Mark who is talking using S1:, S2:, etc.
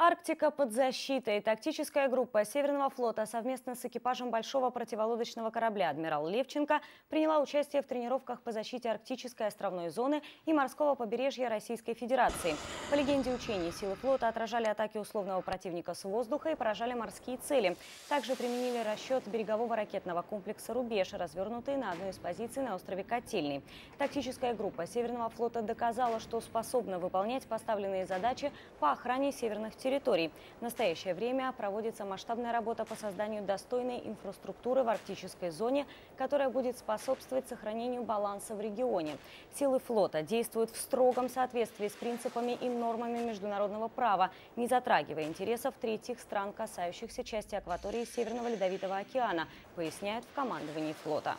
S1: Арктика под защитой. Тактическая группа Северного флота совместно с экипажем большого противолодочного корабля «Адмирал Левченко» приняла участие в тренировках по защите арктической островной зоны и морского побережья Российской Федерации. По легенде учений, силы флота отражали атаки условного противника с воздуха и поражали морские цели. Также применили расчет берегового ракетного комплекса «Рубеж», развернутый на одной из позиций на острове Котельный. Тактическая группа Северного флота доказала, что способна выполнять поставленные задачи по охране северных территорий территорий. В настоящее время проводится масштабная работа по созданию достойной инфраструктуры в арктической зоне, которая будет способствовать сохранению баланса в регионе. Силы флота действуют в строгом соответствии с принципами и нормами международного права, не затрагивая интересов третьих стран, касающихся части акватории Северного Ледовитого океана, поясняют в командовании флота.